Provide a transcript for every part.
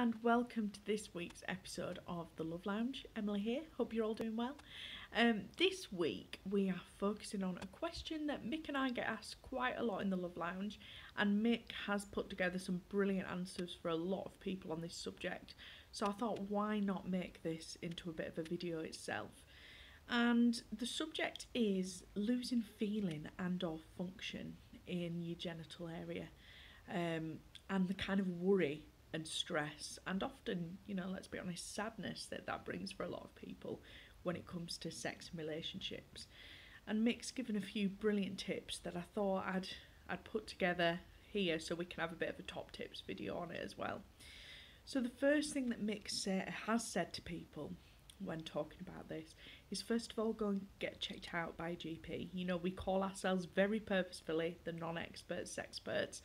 and welcome to this week's episode of The Love Lounge. Emily here, hope you're all doing well. Um, this week we are focusing on a question that Mick and I get asked quite a lot in The Love Lounge, and Mick has put together some brilliant answers for a lot of people on this subject. So I thought, why not make this into a bit of a video itself? And the subject is losing feeling and or function in your genital area. Um, and the kind of worry and stress and often you know let's be honest sadness that that brings for a lot of people when it comes to sex and relationships. And Mick's given a few brilliant tips that I thought I'd I'd put together here so we can have a bit of a top tips video on it as well. So the first thing that Mick say, has said to people when talking about this is first of all go and get checked out by a GP you know we call ourselves very purposefully the non-experts experts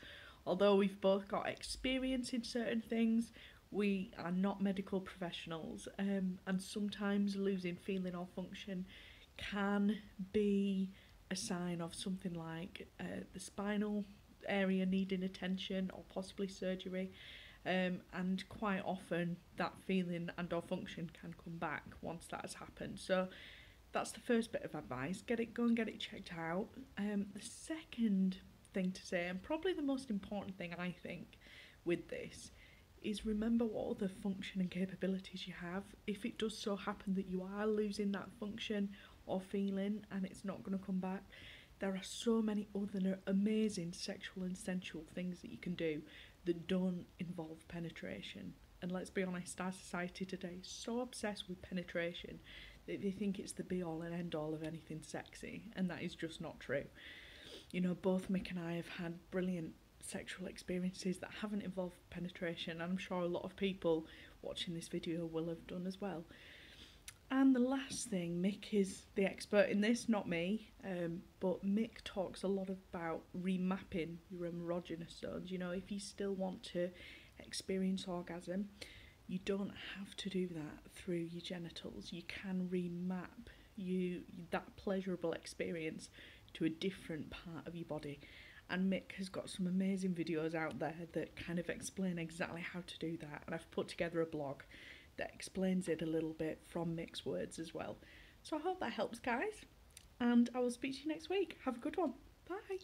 although we've both got experience in certain things, we are not medical professionals, um, and sometimes losing feeling or function can be a sign of something like uh, the spinal area needing attention or possibly surgery. Um, and quite often that feeling and or function can come back once that has happened. So that's the first bit of advice. Get it, go and get it checked out. Um, the second thing to say, and probably the most important thing I think with this is remember what other function and capabilities you have. If it does so happen that you are losing that function or feeling and it's not going to come back, there are so many other amazing sexual and sensual things that you can do that don't involve penetration. And let's be honest, our society today is so obsessed with penetration that they think it's the be all and end all of anything sexy, and that is just not true you know, both Mick and I have had brilliant sexual experiences that haven't involved penetration, and I'm sure a lot of people watching this video will have done as well. And the last thing, Mick is the expert in this, not me, um, but Mick talks a lot about remapping your erogenous zones. You know, if you still want to experience orgasm, you don't have to do that through your genitals. You can remap you that pleasurable experience to a different part of your body. And Mick has got some amazing videos out there that kind of explain exactly how to do that. And I've put together a blog that explains it a little bit from Mick's words as well. So I hope that helps, guys. And I will speak to you next week. Have a good one. Bye.